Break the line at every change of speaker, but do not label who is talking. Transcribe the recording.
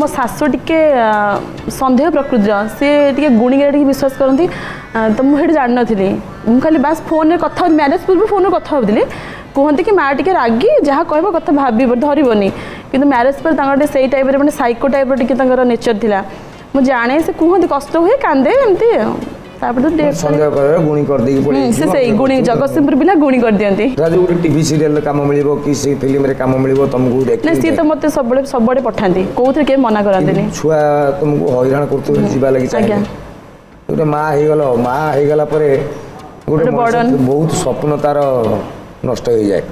ମୋ ଶାଶୁ ଟିକେ ସନ୍ଦେହ ପ୍ରକୃତିର ସିଏ ଟିକେ ଗୁଣିଗାରେ ଟିକେ ବିଶ୍ୱାସ କରନ୍ତି ତ ମୁଁ ସେଇଠି ଜାଣିନଥିଲି ମୁଁ ଖାଲି ବାସ୍ ଫୋନ୍ରେ କଥା ହେଉଥିଲି ମ୍ୟାରେଜ୍ ପୂର୍ବରୁ ଫୋନ୍ରେ କଥା ହେଉଥିଲି କୁହନ୍ତି କି ମା ଟିକେ ରାଗି ଯାହା କହିବ କଥା ଭାବିବ ଧରିବନି କିନ୍ତୁ ମ୍ୟାରେଜ୍ ପରେ ତାଙ୍କର ଟିକେ ସେଇ ଟାଇପ୍ର ମାନେ ସାଇକୋ ଟାଇପ୍ର ଟିକେ ତାଙ୍କର ନେଚର୍ ଥିଲା ମୁଁ ଜାଣେ ସେ କୁହନ୍ତି କଷ୍ଟ ହୁଏ କାନ୍ଦେ ଏମିତି ଆଉ ତାପରେ ତ ଡେଟ୍
ସନ୍ଦେହ କରିବାର ଗୁଣି କରିଦେଇକି ପଳେଇ
ସେ ସେଇ ଗୁଣି ଜଗତସିଂହପୁର ପିଲା ଗୁଣି କରିଦିଅନ୍ତି
ରାଜୁ ଗୋଟେ ଟିଭି ସିରିଏଲରେ କାମ ମିଳିବ କି ସେ ଫିଲ୍ମରେ କାମ ମିଳିବ ତମକୁ ଦେଖି
ନା ସିଏ ତ ମୋତେ ସବୁବେଳେ ସବୁଆଡ଼େ ପଠାନ୍ତି କୋଉଥିରେ କେହି ମନା କରନ୍ତିନି
ଛୁଆ ତମକୁ ହଇରାଣ କରୁଥିବେ ଯିବା ଲାଗି
ଆଜ୍ଞା
ଗୋଟେ ମା ହେଇଗଲ ମା ହେଇଗଲା ପରେ ଗୋଟେ ବହୁତ ସ୍ୱପ୍ନ ତାର ନଷ୍ଟ ହେଇଯାଏ